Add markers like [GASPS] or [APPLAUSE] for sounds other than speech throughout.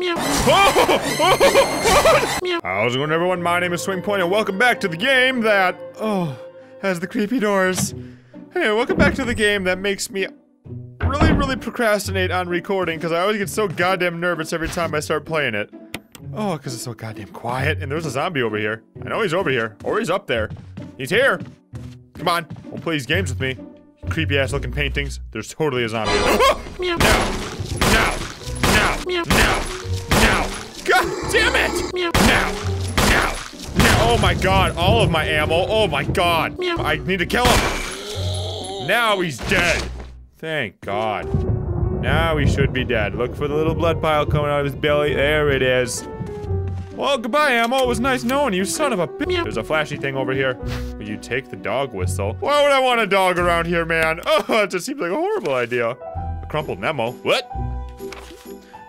[LAUGHS] How's it going, everyone? My name is SwingPoynt, and welcome back to the game that oh has the creepy doors. Anyway, welcome back to the game that makes me really, really procrastinate on recording because I always get so goddamn nervous every time I start playing it. Oh, because it's so goddamn quiet, and there's a zombie over here. I know he's over here, or he's up there. He's here. Come on, don't play these games with me. Creepy ass looking paintings. There's totally a zombie. [GASPS] Meow. No! No! No! Meow. No! Damn it! Meow. Now! Now! No! Oh my god, all of my ammo. Oh my god. I need to kill him. Now he's dead. Thank god. Now he should be dead. Look for the little blood pile coming out of his belly. There it is. Well, goodbye, Ammo. It was nice knowing you, son of a bitch. There's a flashy thing over here. Will you take the dog whistle? Why would I want a dog around here, man? [LAUGHS] Oh, it just seems like a horrible idea. A crumpled memo. What?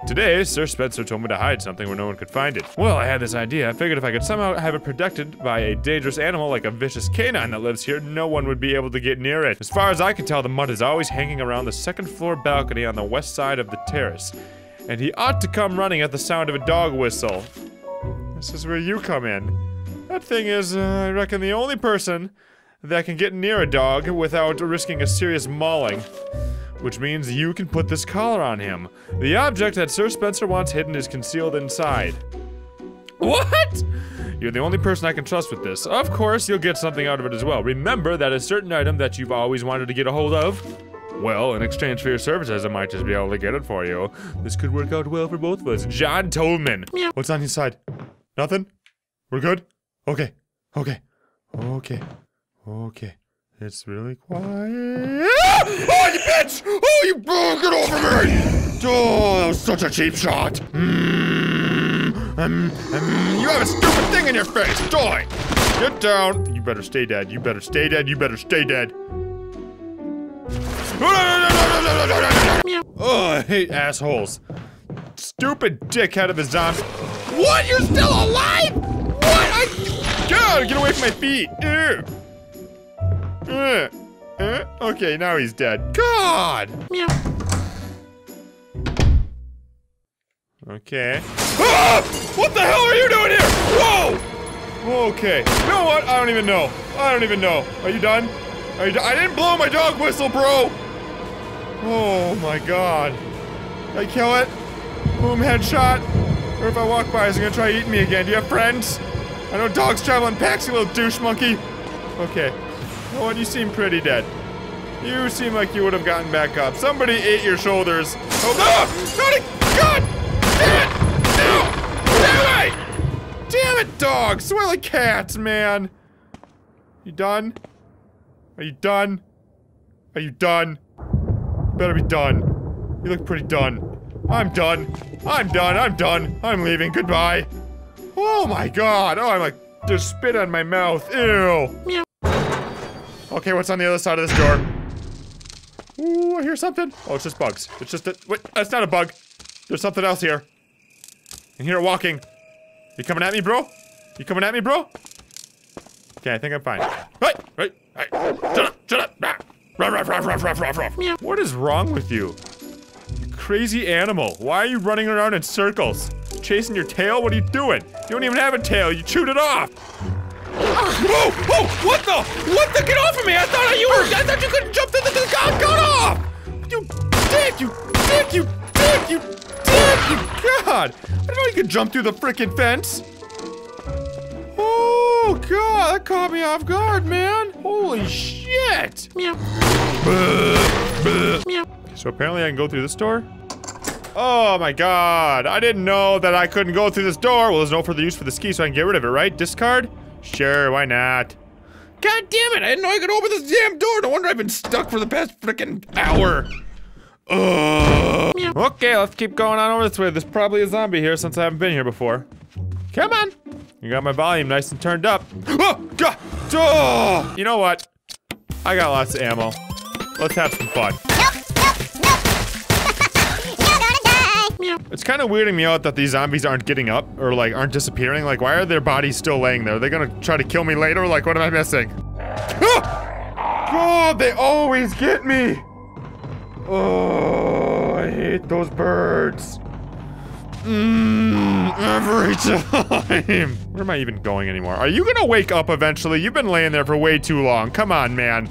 Today, Sir Spencer told me to hide something where no one could find it. Well, I had this idea. I figured if I could somehow have it protected by a dangerous animal like a vicious canine that lives here, no one would be able to get near it. As far as I can tell, the mud is always hanging around the second floor balcony on the west side of the terrace. And he ought to come running at the sound of a dog whistle. This is where you come in. That thing is, uh, I reckon, the only person that can get near a dog without risking a serious mauling. Which means you can put this collar on him. The object that Sir Spencer wants hidden is concealed inside. What? You're the only person I can trust with this. Of course, you'll get something out of it as well. Remember that a certain item that you've always wanted to get a hold of? Well, in exchange for your services, I might just be able to get it for you. This could work out well for both of us. John Tolman. Meow. What's on his side? Nothing? We're good? Okay. Okay. Okay. Okay. It's really quiet. [LAUGHS] Oh, you bitch! Oh, you oh, get over me! Oh, that was such a cheap shot. Mm, um, you have a stupid thing in your face. Die! Get down. You better stay dead. You better stay dead. You better stay dead. [LAUGHS] Oh, I hate assholes. Stupid dickhead of a zombie. What? You're still alive? What? I. God, get away from my feet. Ew. Uh, uh, okay, now he's dead. God! Meow. Okay. Ah! What the hell are you doing here? Whoa! Okay. You know what? I don't even know. I don't even know. Are you done? Are you? I didn't blow my dog whistle, bro! Oh my god. Did I kill it? Boom, headshot. Or if I walk by, is it gonna try eating me again? Do you have friends? I know dogs travel in packs, you little douche monkey. Okay. Know what? You seem pretty dead. You seem like you would have gotten back up. Somebody ate your shoulders. Oh, no! Not a- God! Damn it! No! Damn it! Damn it, dog! Swilly cats, man! You done? Are you done? Are you done? You better be done. You look pretty done. I'm done. I'm done. I'm done. I'm leaving. Goodbye. Oh my god. Oh, I'm like, there's spit on my mouth. Ew. Meow. Okay, what's on the other side of this door? Ooh, I hear something. Oh, it's just bugs. It's just a- wait, that's not a bug. There's something else here. Hear it walking. You coming at me, bro? You coming at me, bro? Okay, I think I'm fine. Hey, hey, hey, shut up, shut up. Ah. Ruff, ruff, ruff, ruff, ruff, ruff, ruff. What is wrong with you? You crazy animal. Why are you running around in circles? Chasing your tail? What are you doing? You don't even have a tail. You chewed it off. Whoa! Whoa! What the? What the? Get off of me! I thought you were. I thought you couldn't jump through the. the God, got off! You dick! You dick! You dick! You dick! You God! I didn't know you could jump through the freaking fence. Oh God! That caught me off guard, man. Holy shit! Meow. Meow. So apparently I can go through this door? Oh my god, I didn't know that I couldn't go through this door. Well, there's no further use for the ski, so I can get rid of it, right? Discard? Sure, why not? God damn it, I didn't know I could open this damn door. No wonder I've been stuck for the past freaking hour. Ugh. Okay, let's keep going on over this way. There's probably a zombie here since I haven't been here before. Come on. You got my volume nice and turned up. Oh, God. Oh. You know what? I got lots of ammo. Let's have some fun. Meow. It's kind of weirding me out that these zombies aren't getting up or like aren't disappearing. Like, why are their bodies still laying there? Are they gonna try to kill me later? Like, what am I missing? Ah! [GASPS] God, they always get me. Oh, I hate those birds. Mm, every [LAUGHS] time. Where am I even going anymore? Are you gonna wake up eventually? You've been laying there for way too long. Come on, man.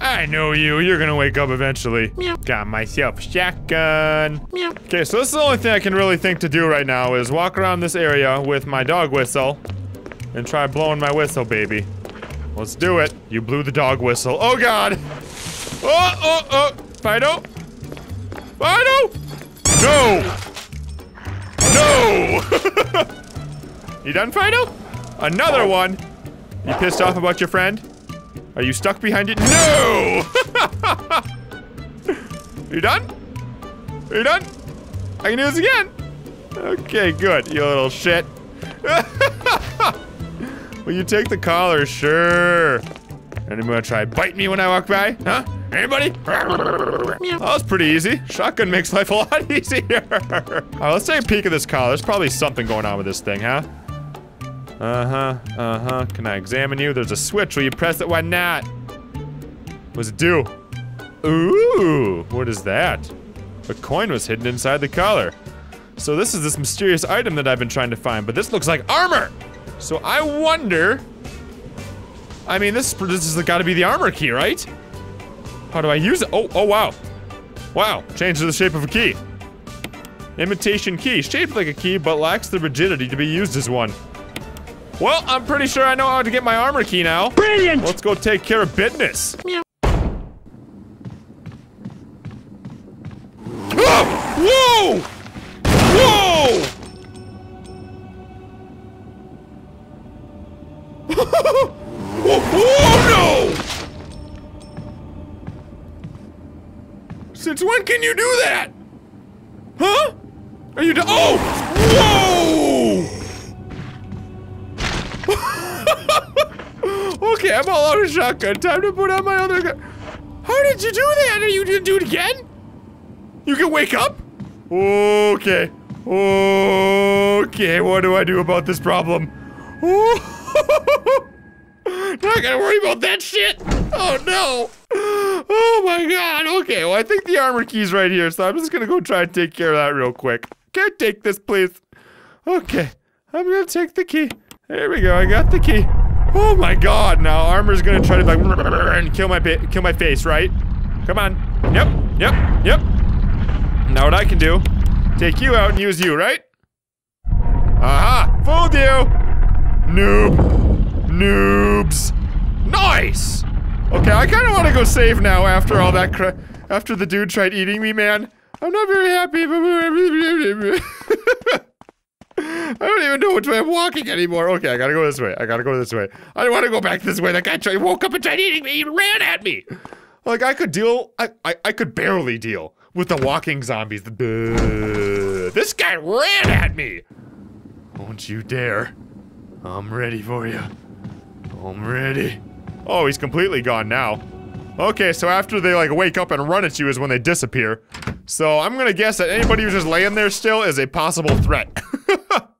I know you. You're gonna wake up eventually. Meow. Got myself a shotgun. Meow. Okay, so this is the only thing I can really think to do right now is walk around this area with my dog whistle and try blowing my whistle, baby. Let's do it. You blew the dog whistle. Oh god! Oh, oh, oh! Fido? Fido? No! No! [LAUGHS] you done, Fido? Another one! You pissed off about your friend? Are you stuck behind it? No! Are [LAUGHS] you done? Are you done? I can do this again. Okay, good, you little shit. [LAUGHS] Will you take the collar? Sure. Anyone wanna try bite me when I walk by? Huh? Anybody? That was pretty easy. Shotgun makes life a lot [LAUGHS] easier. Alright, let's take a peek at this collar. There's probably something going on with this thing, huh? Uh-huh, uh-huh. Can I examine you? There's a switch. Will you press it? Why not? What's it do? Ooh, what is that? A coin was hidden inside the collar. So this is this mysterious item that I've been trying to find, but this looks like armor! So I wonder... I mean, this, this has gotta be the armor key, right? How do I use it? Oh, oh wow. Wow, changes the shape of a key. Imitation key, shaped like a key, but lacks the rigidity to be used as one. Well, I'm pretty sure I know how to get my armor key now. Brilliant! Let's go take care of business. Meow. Ah! Whoa! Whoa! oh, no! Since when can you do that? Huh? Are you do- Oh! Whoa! [LAUGHS] okay, I'm all out of shotgun. Time to put on my other gun. How did you do that? Are you gonna do it again? You can wake up? Okay. Okay, what do I do about this problem? [LAUGHS] Not gonna worry about that shit. Oh no. Oh my god. Okay, well I think the armor key's right here, so I'm just gonna go try and take care of that real quick. Can I take this, please? Okay, I'm gonna take the key. There we go. I got the key. Oh my god. Now armor's gonna try to like and kill my kill my face, right? Come on. Yep. Yep. Yep. Now what I can do, take you out and use you, right? Aha! Fooled you! Noob! Noobs! Nice! Okay, I kind of want to go save now after all that cra- after the dude tried eating me, man. I'm not very happy. [LAUGHS] I don't even know which way I'm walking anymore. Okay, I gotta go this way. I gotta go this way. I don't want to go back this way. That guy tried, woke up and tried eating me. He ran at me. Like I could deal. I I, I could barely deal with the walking zombies. The this guy ran at me. Don't you dare! I'm ready for you. I'm ready. Oh, he's completely gone now. Okay, so after they like wake up and run at you is when they disappear. So I'm gonna guess that anybody who's just laying there still is a possible threat. [LAUGHS]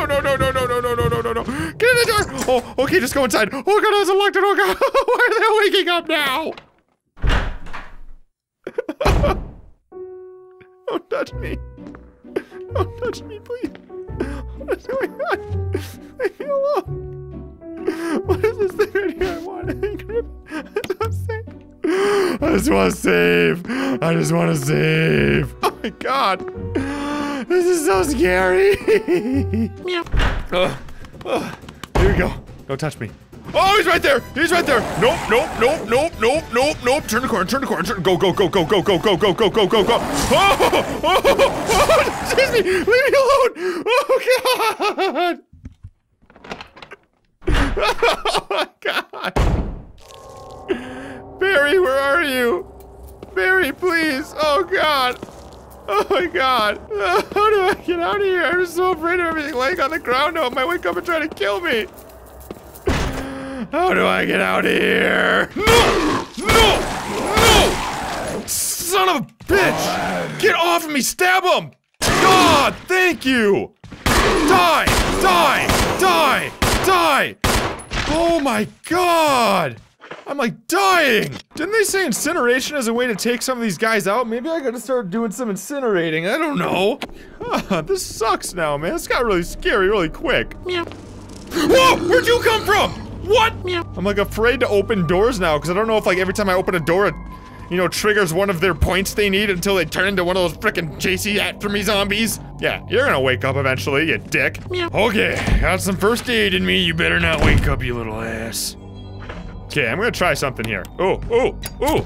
No! No! No! No! No! No! No! No! No! No! Get in the door! Oh, okay, just go inside. Oh God, I was locked it. Oh God, why are they waking up now? Don't touch me. Don't touch me, please. What is going on? Leave me alone. What is this thing right here? I want it. Grip. I just want to save. I just want to save. I just want to save. Oh my god. This is so scary. Meow. Ugh. Ugh. Here we go. Don't touch me. Oh, he's right there. He's right there. Nope, nope, nope, nope, nope, nope, nope. Turn the corner, turn the corner, turn. Go, go, go, go, go, go, go, go, go, go, go, go. Oh, oh, oh, excuse me. Leave me alone. Oh, God. Oh, my God. Barry, where are you? Barry, please. Oh, God. Oh my god. How do I get out of here? I'm so afraid of everything laying on the ground now. It might wake up and try to kill me. How do I get out of here? No! No! No! Son of a bitch! Get off of me! Stab him! God, thank you! Die! Die! Die! Die! Oh my god! I'm like dying! Didn't they say incineration is a way to take some of these guys out? Maybe I gotta start doing some incinerating. I don't know. Ah, this sucks now, man. This got really scary really quick. Meow. Whoa! Where'd you come from? What? Meow. I'm like afraid to open doors now because I don't know if like every time I open a door it, you know, triggers one of their points they need until they turn into one of those freaking JC after me zombies. Yeah, you're gonna wake up eventually, you dick. Meow. Okay, got some first aid in me. You better not wake up, you little ass. Okay, I'm gonna try something here. Oh, oh, oh.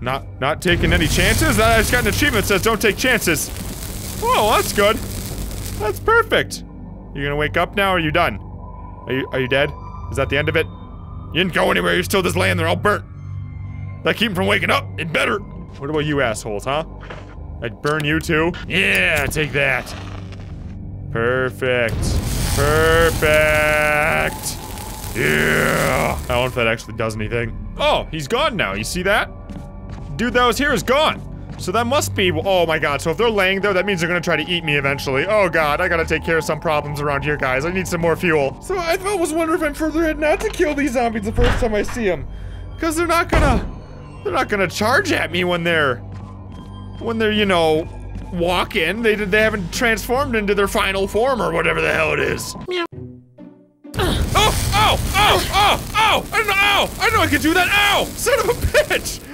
Not, not taking any chances? I just got an achievement that says don't take chances. Oh, that's good. That's perfect. You gonna wake up now or are you done? Are you, are you dead? Is that the end of it? You didn't go anywhere, you're still just laying there all burnt. That keep him from waking up, it better. What about you assholes, huh? I'd burn you too? Yeah, take that. Perfect. Perfect. Yeah. I don't know if that actually does anything. Oh, he's gone now. You see that? Dude that was here is gone. So that must be- oh my god, so if they're laying there, that means they're gonna try to eat me eventually. Oh god, I gotta take care of some problems around here, guys. I need some more fuel. So I was wondering if I'm further ahead not to kill these zombies the first time I see them. Because they're not gonna- they're not gonna charge at me when they're- when they're, you know, walking. They, did they haven't transformed into their final form or whatever the hell it is. Meow. Oh! I know, ow! I know I could do that! Ow! Son of a bitch!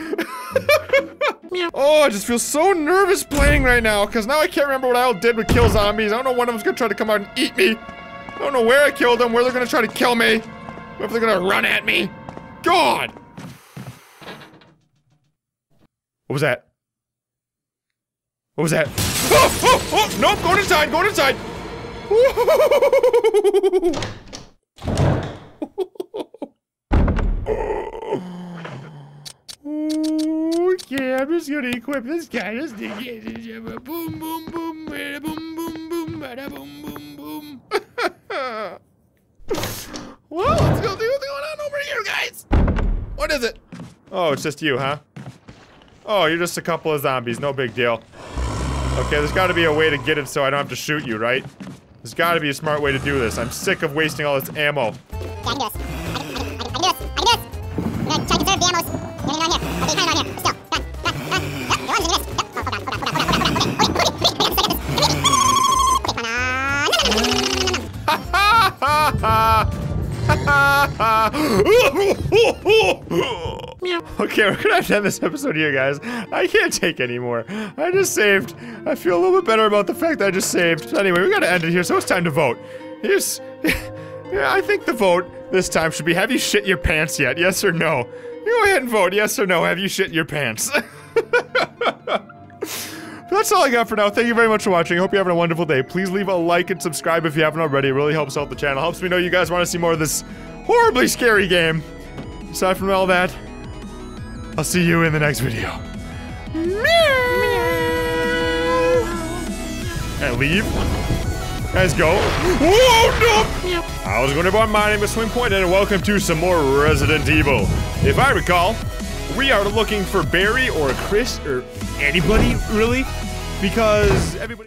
Oh, I just feel so nervous playing right now, because now I can't remember what I all did with kill zombies. I don't know one of them's gonna try to come out and eat me. I don't know where I killed them, where they're gonna try to kill me, or if they're gonna run at me. God! What was that? What was that? Oh, oh, oh! Nope, going inside, going inside! [LAUGHS] Okay, I'm just gonna equip this guy. Just to get boom, boom, boom, boom, boom, boom, boom, boom, boom. [LAUGHS] well, let's go see what's going on over here, guys. What is it? Oh, it's just you, huh? Oh, you're just a couple of zombies. No big deal. Okay, there's got to be a way to get it so I don't have to shoot you, right? There's got to be a smart way to do this. I'm sick of wasting all this ammo. Yeah, Okay, we're gonna have to end this episode here, guys. I can't take anymore. I just saved. I feel a little bit better about the fact that I just saved. Anyway, we gotta end it here, so it's time to vote. Here's. Yeah, I think the vote this time should be have you shit your pants yet? Yes or no? You go ahead and vote yes or no. Have you shit your pants? [LAUGHS] That's all I got for now. Thank you very much for watching. I hope you're having a wonderful day. Please leave a like and subscribe if you haven't already. It really helps out the channel. Helps me know you guys want to see more of this horribly scary game. Aside from all that, I'll see you in the next video. And leave. Guys, go. Whoa, no! How's it going, everyone? My name is SwingPoynt, and welcome to some more Resident Evil. If I recall, we are looking for Barry or Chris or anybody, really, because everybody.